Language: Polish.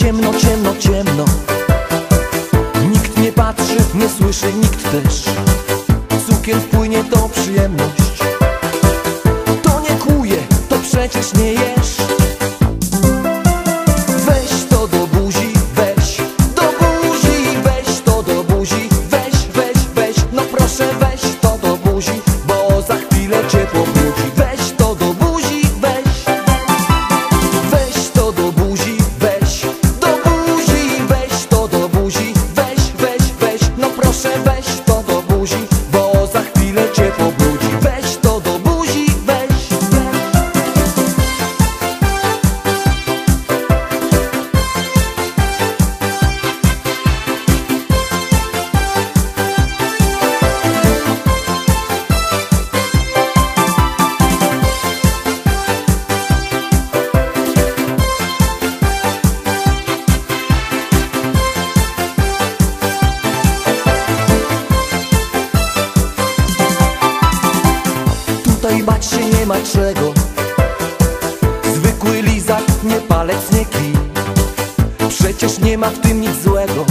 ciemno, ciemno, ciemno. Nikt nie patrzy, nie słyszy, nikt też. Cukier płynie to przyjemność To nie kuje, to przecież nie jesz. Bać się nie ma czego. Zwykły lizak, nie palec, nie kij. Przecież nie ma w tym nic złego